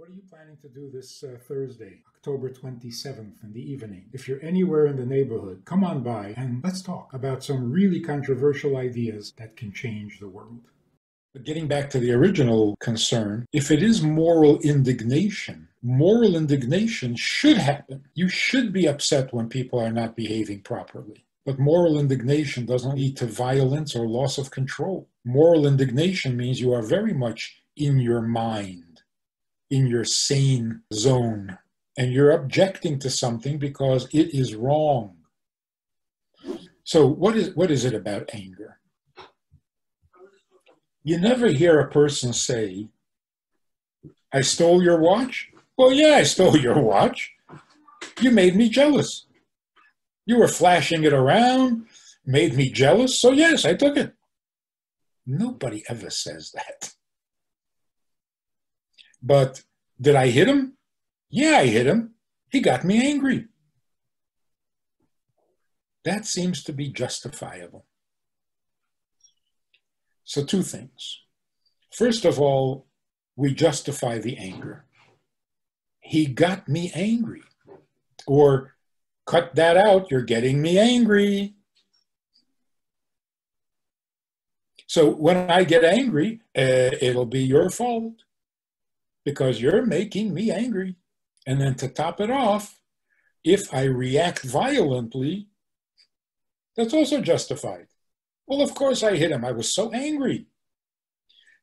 what are you planning to do this uh, Thursday, October 27th in the evening? If you're anywhere in the neighborhood, come on by and let's talk about some really controversial ideas that can change the world. But getting back to the original concern, if it is moral indignation, moral indignation should happen. You should be upset when people are not behaving properly. But moral indignation doesn't lead to violence or loss of control. Moral indignation means you are very much in your mind, in your sane zone, and you're objecting to something because it is wrong. So, what is, what is it about anger? You never hear a person say, I stole your watch? Well, yeah, I stole your watch. You made me jealous. You were flashing it around, made me jealous, so yes, I took it. Nobody ever says that. But did I hit him? Yeah, I hit him. He got me angry. That seems to be justifiable. So, two things. First of all, we justify the anger. He got me angry. Or, cut that out, you're getting me angry. So, when I get angry, uh, it'll be your fault because you're making me angry. And then to top it off, if I react violently, that's also justified. Well, of course I hit him. I was so angry.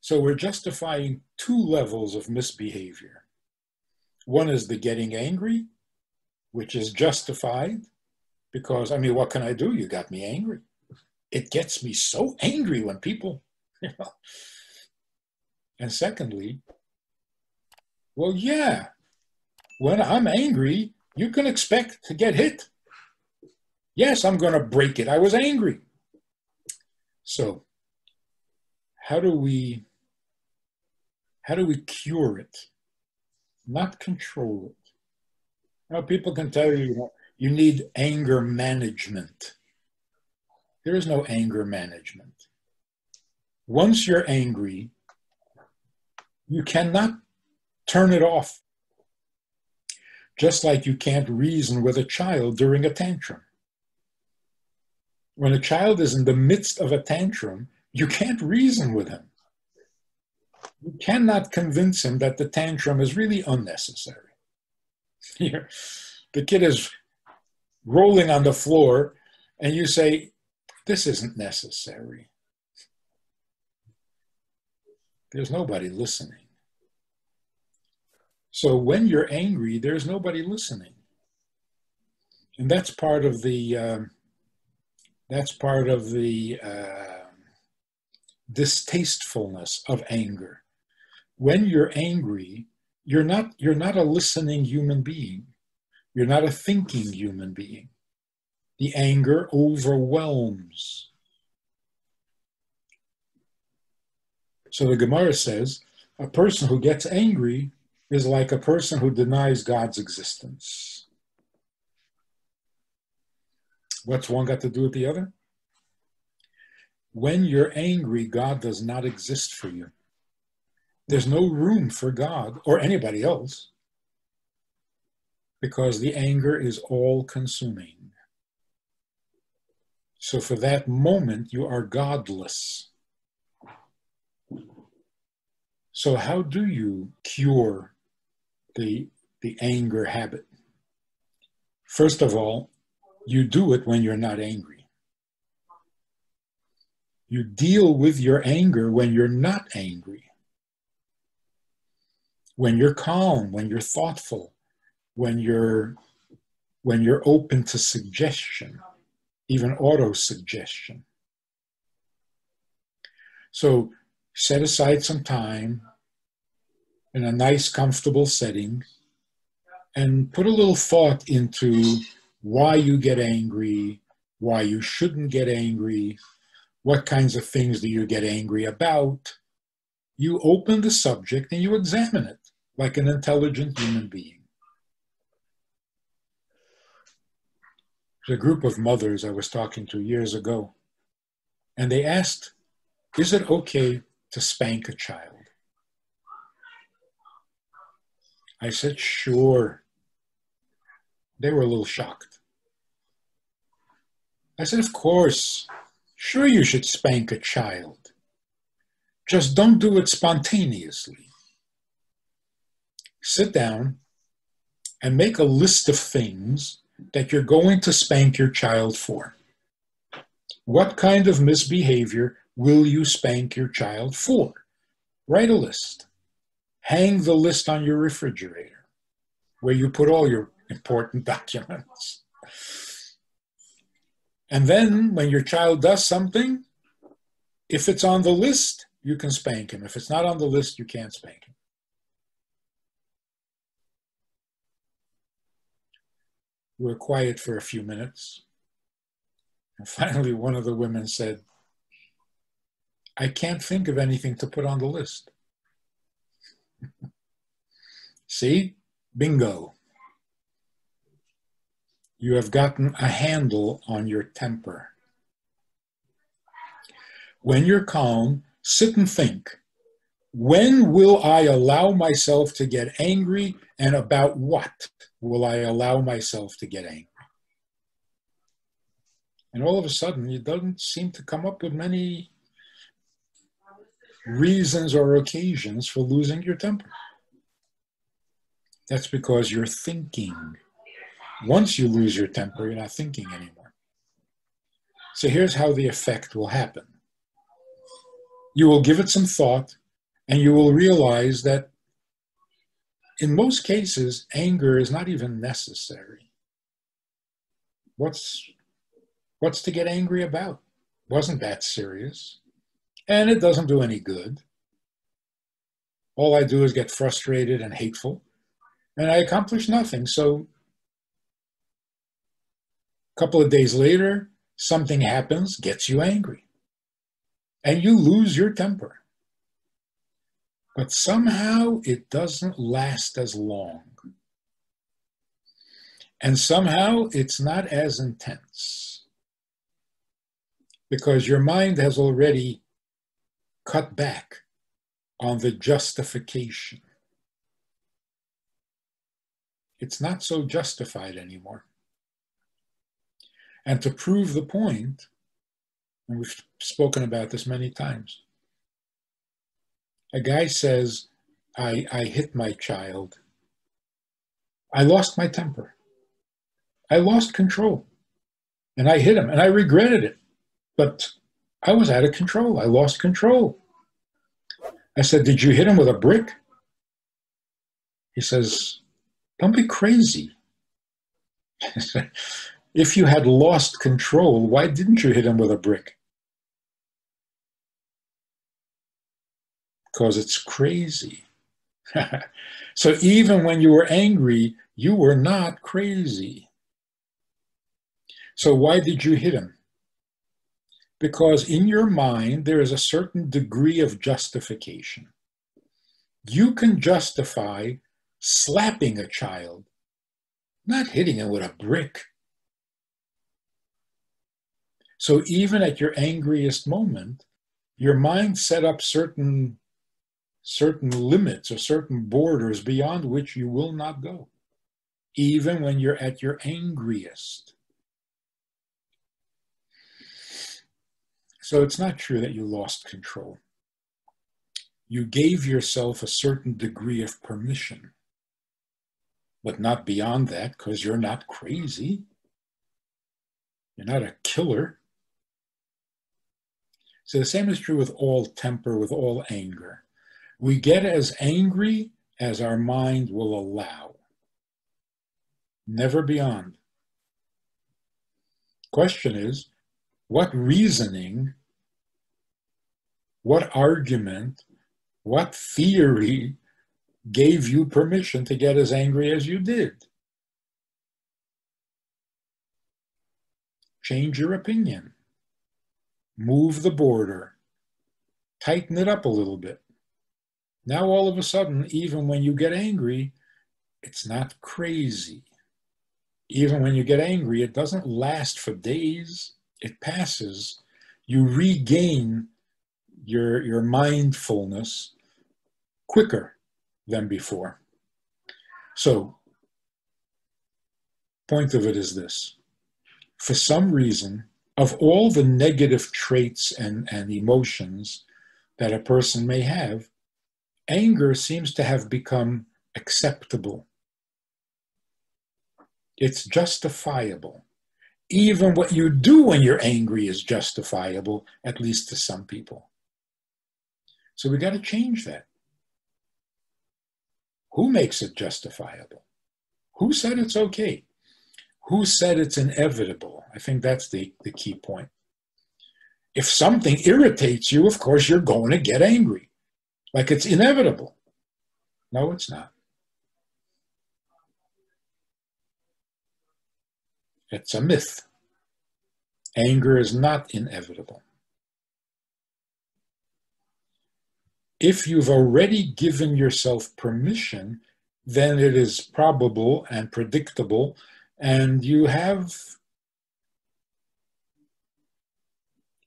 So we're justifying two levels of misbehavior. One is the getting angry, which is justified because, I mean, what can I do? You got me angry. It gets me so angry when people, you know. And secondly, well, yeah, when I'm angry, you can expect to get hit. Yes, I'm going to break it. I was angry. So, how do we how do we cure it? Not control it. Now, people can tell you, you, you need anger management. There is no anger management. Once you're angry, you cannot turn it off. Just like you can't reason with a child during a tantrum when a child is in the midst of a tantrum, you can't reason with him. You cannot convince him that the tantrum is really unnecessary. the kid is rolling on the floor, and you say, This isn't necessary. There's nobody listening. So when you're angry, there's nobody listening. And that's part of the. Um, that's part of the uh, distastefulness of anger. When you're angry, you're not, you're not a listening human being. You're not a thinking human being. The anger overwhelms. So the Gemara says a person who gets angry is like a person who denies God's existence. What's one got to do with the other? When you're angry, God does not exist for you. There's no room for God or anybody else because the anger is all consuming. So for that moment, you are godless. So, how do you cure the, the anger habit? First of all, you do it when you're not angry. You deal with your anger when you're not angry. When you're calm, when you're thoughtful, when you're when you're open to suggestion, even auto suggestion. So set aside some time in a nice, comfortable setting and put a little thought into why you get angry, why you shouldn't get angry, what kinds of things do you get angry about. You open the subject and you examine it like an intelligent human being. There's a group of mothers I was talking to years ago, and they asked, Is it okay to spank a child? I said, Sure. They were a little shocked. I said, Of course. Sure, you should spank a child. Just don't do it spontaneously. Sit down and make a list of things that you're going to spank your child for. What kind of misbehavior will you spank your child for? Write a list. Hang the list on your refrigerator where you put all your important documents. And then when your child does something, if it's on the list, you can spank him. If it's not on the list, you can't spank him. We were quiet for a few minutes. And finally, one of the women said, I can't think of anything to put on the list. See? Bingo. You have gotten a handle on your temper. When you're calm, sit and think. When will I allow myself to get angry and about what will I allow myself to get angry? And all of a sudden, you don't seem to come up with many reasons or occasions for losing your temper. That's because you're thinking. Once you lose your temper, you're not thinking anymore. So here's how the effect will happen you will give it some thought, and you will realize that in most cases, anger is not even necessary. What's, what's to get angry about? Wasn't that serious? And it doesn't do any good. All I do is get frustrated and hateful, and I accomplish nothing. So a couple of days later, something happens, gets you angry, and you lose your temper. But somehow it doesn't last as long. And somehow it's not as intense because your mind has already cut back on the justification. It's not so justified anymore. And to prove the point, and we've spoken about this many times, a guy says, I, I hit my child. I lost my temper. I lost control. And I hit him and I regretted it. But I was out of control. I lost control. I said, Did you hit him with a brick? He says, Don't be crazy. if you had lost control, why didn't you hit him with a brick? Because it's crazy. so even when you were angry, you were not crazy. So why did you hit him? Because in your mind, there is a certain degree of justification. You can justify slapping a child, not hitting him with a brick. So even at your angriest moment, your mind set up certain certain limits or certain borders beyond which you will not go, even when you're at your angriest. So it's not true that you lost control. You gave yourself a certain degree of permission, but not beyond that because you're not crazy. You're not a killer. So the same is true with all temper, with all anger. We get as angry as our mind will allow, never beyond. Question is, what reasoning, what argument, what theory gave you permission to get as angry as you did? Change your opinion. Move the border. Tighten it up a little bit. Now, all of a sudden, even when you get angry, it's not crazy. Even when you get angry, it doesn't last for days it passes, you regain your, your mindfulness quicker than before. So, point of it is this. For some reason, of all the negative traits and, and emotions that a person may have, anger seems to have become acceptable. It's justifiable. Even what you do when you're angry is justifiable, at least to some people. So we got to change that. Who makes it justifiable? Who said it's okay? Who said it's inevitable? I think that's the, the key point. If something irritates you, of course, you're going to get angry, like it's inevitable. No, it's not. It's a myth. Anger is not inevitable. If you've already given yourself permission, then it is probable and predictable, and you have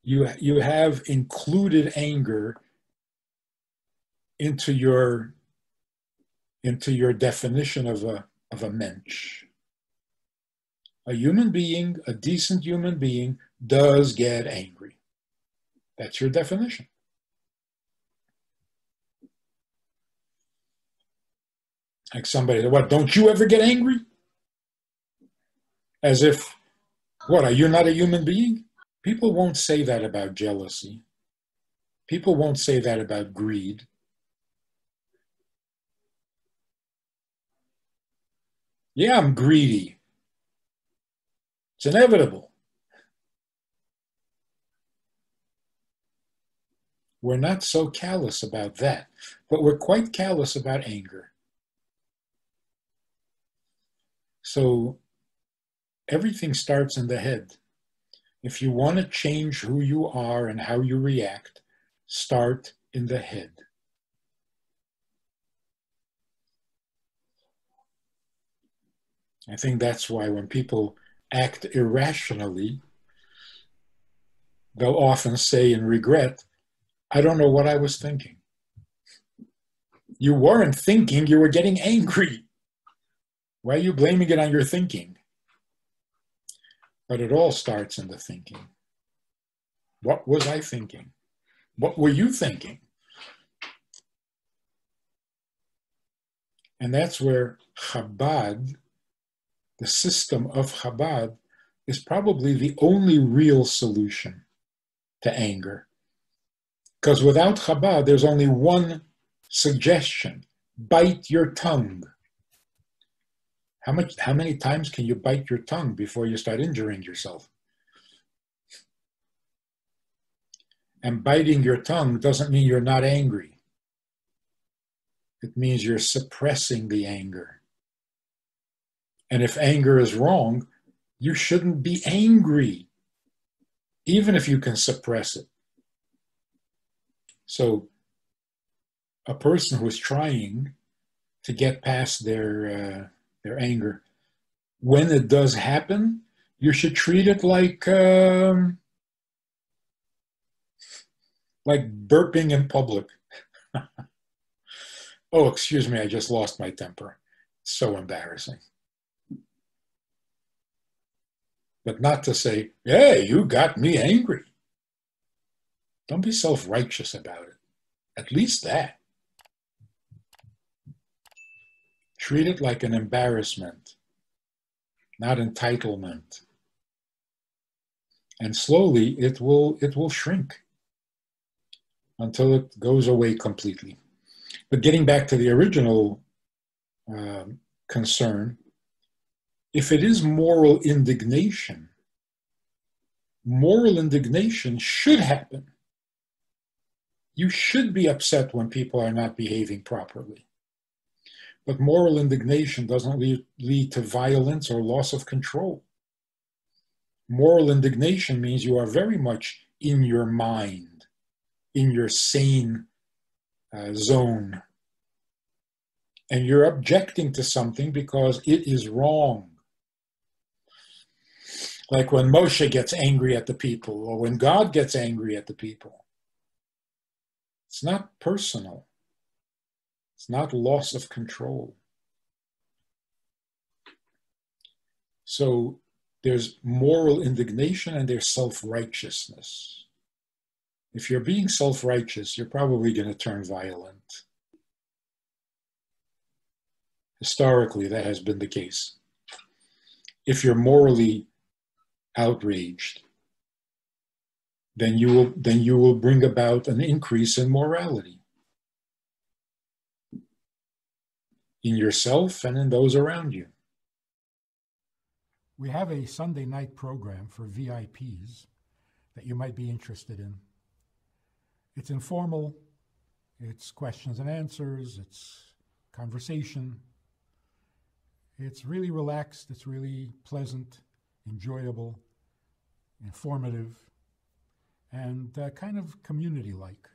you you have included anger into your into your definition of a of a mensch. A human being, a decent human being, does get angry. That's your definition. Like somebody, what, don't you ever get angry? As if, what, are you not a human being? People won't say that about jealousy. People won't say that about greed. Yeah, I'm greedy. It's inevitable. We're not so callous about that, but we're quite callous about anger. So everything starts in the head. If you want to change who you are and how you react, start in the head. I think that's why when people act irrationally, they'll often say in regret, I don't know what I was thinking. You weren't thinking, you were getting angry. Why are you blaming it on your thinking? But it all starts in the thinking. What was I thinking? What were you thinking? And that's where Chabad, the system of Chabad, is probably the only real solution to anger. Because without Chabad, there's only one suggestion bite your tongue. How much how many times can you bite your tongue before you start injuring yourself? And biting your tongue doesn't mean you're not angry. It means you're suppressing the anger. And if anger is wrong, you shouldn't be angry, even if you can suppress it. So, a person who is trying to get past their uh, their anger. When it does happen, you should treat it like um, like burping in public. oh, excuse me, I just lost my temper. so embarrassing. But not to say, hey, you got me angry. Don't be self righteous about it. At least that. Treat it like an embarrassment, not entitlement. And slowly it will, it will shrink until it goes away completely. But getting back to the original um, concern, if it is moral indignation, moral indignation should happen. You should be upset when people are not behaving properly. But moral indignation doesn't lead, lead to violence or loss of control. Moral indignation means you are very much in your mind, in your sane uh, zone. And you're objecting to something because it is wrong. Like when Moshe gets angry at the people, or when God gets angry at the people. It's not personal. It's not loss of control. So there's moral indignation and there's self righteousness. If you're being self righteous, you're probably going to turn violent. Historically, that has been the case. If you're morally outraged, then you will then you will bring about an increase in morality in yourself and in those around you. We have a Sunday night program for VIPs that you might be interested in. It's informal, it's questions and answers, it's conversation. It's really relaxed, it's really pleasant, enjoyable, informative, and uh, kind of community like.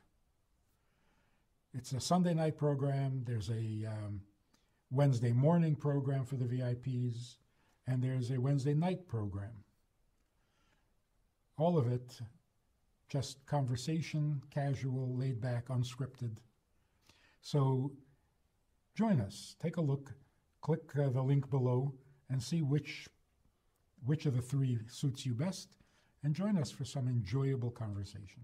It's a Sunday night program, there's a um, Wednesday morning program for the VIPs, and there's a Wednesday night program. All of it just conversation, casual, laid back, unscripted. So join us, take a look, click uh, the link below, and see which, which of the three suits you best, and join us for some enjoyable conversation.